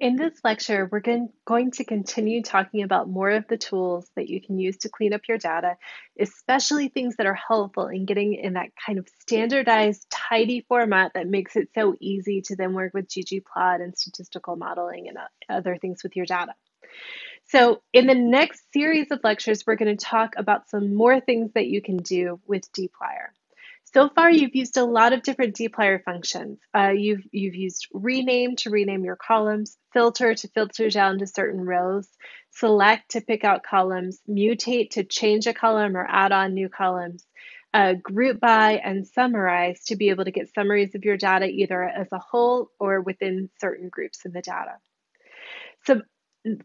In this lecture, we're going to continue talking about more of the tools that you can use to clean up your data, especially things that are helpful in getting in that kind of standardized, tidy format that makes it so easy to then work with ggplot and statistical modeling and uh, other things with your data. So in the next series of lectures, we're going to talk about some more things that you can do with dplyr. So far, you've used a lot of different dplyr functions. Uh, you've, you've used rename to rename your columns, filter to filter down to certain rows, select to pick out columns, mutate to change a column or add on new columns, uh, group by, and summarize to be able to get summaries of your data either as a whole or within certain groups in the data. So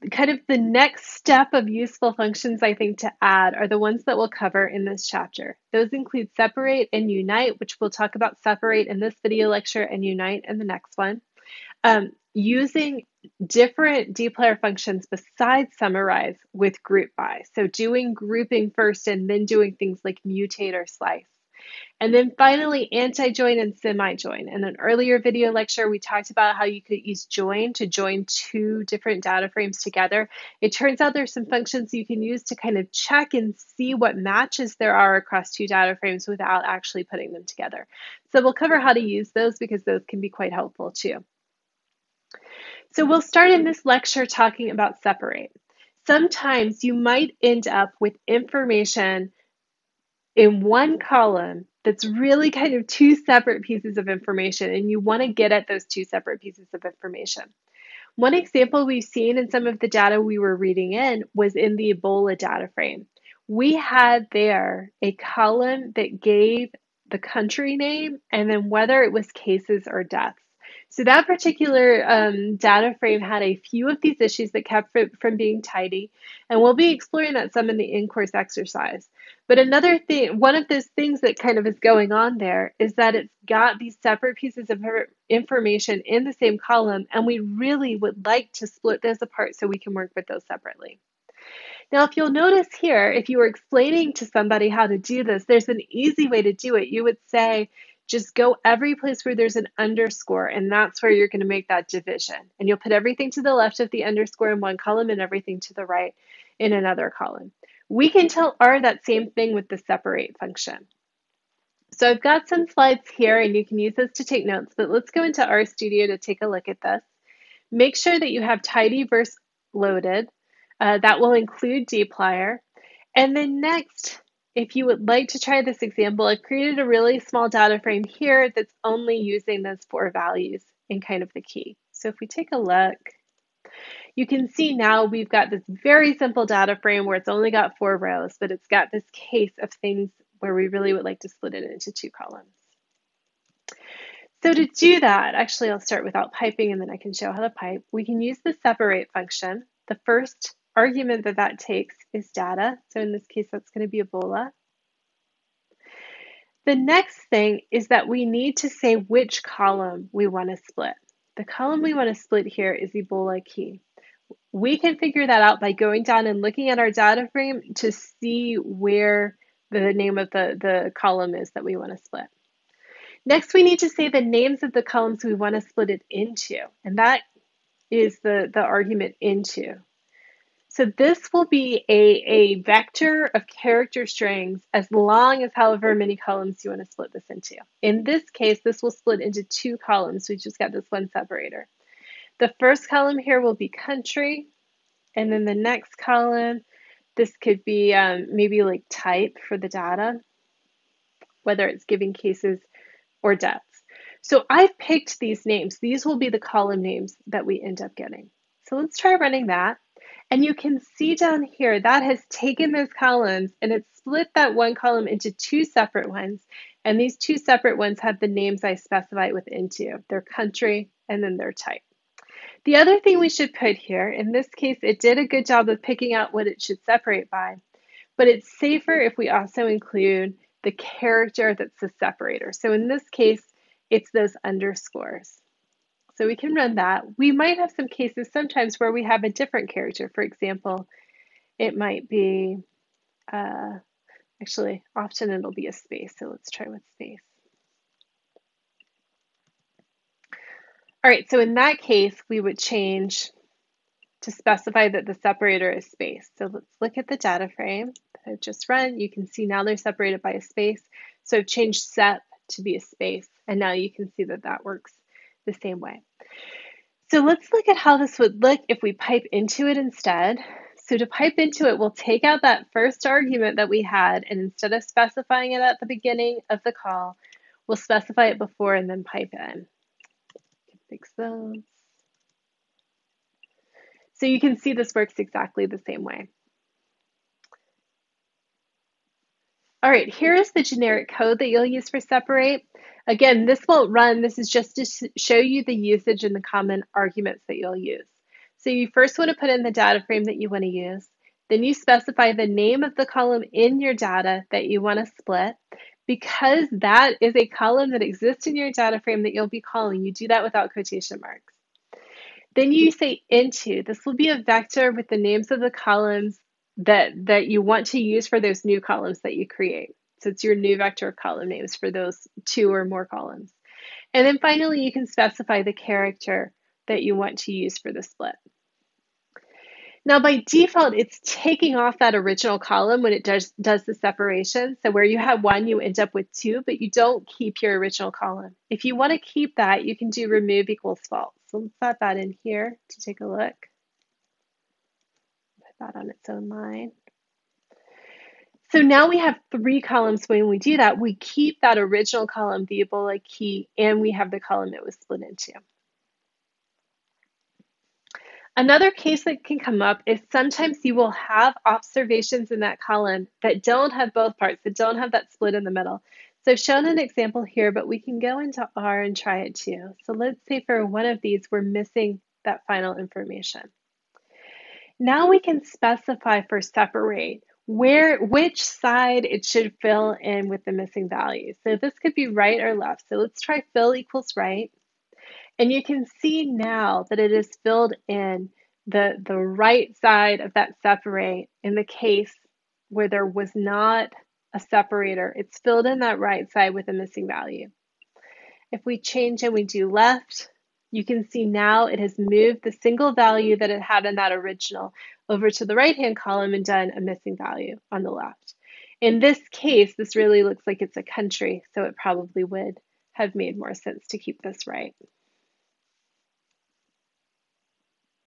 kind of the next step of useful functions I think to add are the ones that we'll cover in this chapter. Those include separate and unite, which we'll talk about separate in this video lecture and unite in the next one. Um, using different dplyr functions besides summarize with group by. So doing grouping first and then doing things like mutate or slice. And then finally, anti-join and semi-join. In an earlier video lecture, we talked about how you could use join to join two different data frames together. It turns out there's some functions you can use to kind of check and see what matches there are across two data frames without actually putting them together. So we'll cover how to use those because those can be quite helpful too. So we'll start in this lecture talking about separate. Sometimes you might end up with information in one column that's really kind of two separate pieces of information, and you want to get at those two separate pieces of information. One example we've seen in some of the data we were reading in was in the Ebola data frame. We had there a column that gave the country name and then whether it was cases or deaths. So that particular um, data frame had a few of these issues that kept it from being tidy, and we'll be exploring that some in the in-course exercise. But another thing, one of those things that kind of is going on there is that it's got these separate pieces of information in the same column, and we really would like to split those apart so we can work with those separately. Now, if you'll notice here, if you were explaining to somebody how to do this, there's an easy way to do it. You would say, just go every place where there's an underscore, and that's where you're going to make that division. And you'll put everything to the left of the underscore in one column and everything to the right in another column. We can tell R that same thing with the separate function. So I've got some slides here, and you can use this to take notes, but let's go into RStudio to take a look at this. Make sure that you have tidyverse loaded. Uh, that will include dplyr. And then next, if you would like to try this example, I've created a really small data frame here that's only using those four values in kind of the key. So if we take a look, you can see now we've got this very simple data frame where it's only got four rows, but it's got this case of things where we really would like to split it into two columns. So to do that, actually I'll start without piping and then I can show how to pipe. We can use the separate function. The first argument that that takes is data. So in this case, that's going to be Ebola. The next thing is that we need to say which column we want to split. The column we want to split here is Ebola key. We can figure that out by going down and looking at our data frame to see where the name of the, the column is that we want to split. Next, we need to say the names of the columns we want to split it into, and that is the, the argument into. So this will be a, a vector of character strings as long as however many columns you want to split this into. In this case, this will split into two columns. We just got this one separator. The first column here will be country, and then the next column, this could be um, maybe like type for the data, whether it's giving cases or deaths. So I've picked these names. These will be the column names that we end up getting. So let's try running that. And you can see down here that has taken those columns and it's split that one column into two separate ones. And these two separate ones have the names I specified with into, their country and then their type. The other thing we should put here, in this case, it did a good job of picking out what it should separate by, but it's safer if we also include the character that's the separator. So in this case, it's those underscores. So we can run that. We might have some cases sometimes where we have a different character. For example, it might be, uh, actually, often it'll be a space. So let's try with space. All right, so in that case, we would change to specify that the separator is space. So let's look at the data frame that I've just run. You can see now they're separated by a space. So I've changed sep to be a space, and now you can see that that works the same way. So let's look at how this would look if we pipe into it instead. So to pipe into it, we'll take out that first argument that we had, and instead of specifying it at the beginning of the call, we'll specify it before and then pipe in. Fix those. So you can see this works exactly the same way. All right, here is the generic code that you'll use for separate. Again, this won't run. This is just to show you the usage and the common arguments that you'll use. So you first want to put in the data frame that you want to use. Then you specify the name of the column in your data that you want to split. Because that is a column that exists in your data frame that you'll be calling, you do that without quotation marks. Then you say into. This will be a vector with the names of the columns that, that you want to use for those new columns that you create. So it's your new vector of column names for those two or more columns. And then finally, you can specify the character that you want to use for the split. Now by default, it's taking off that original column when it does, does the separation. So where you have one, you end up with two, but you don't keep your original column. If you want to keep that, you can do remove equals false. So let's add that in here to take a look. Put that on its own line. So now we have three columns when we do that. We keep that original column, the Ebola key, and we have the column it was split into. Another case that can come up is sometimes you will have observations in that column that don't have both parts, that don't have that split in the middle. So I've shown an example here, but we can go into R and try it too. So let's say for one of these, we're missing that final information. Now we can specify for separate where which side it should fill in with the missing value. So this could be right or left. So let's try fill equals right. And you can see now that it is filled in the, the right side of that separate in the case where there was not a separator. It's filled in that right side with a missing value. If we change and we do left, you can see now it has moved the single value that it had in that original over to the right-hand column and done a missing value on the left. In this case, this really looks like it's a country, so it probably would have made more sense to keep this right.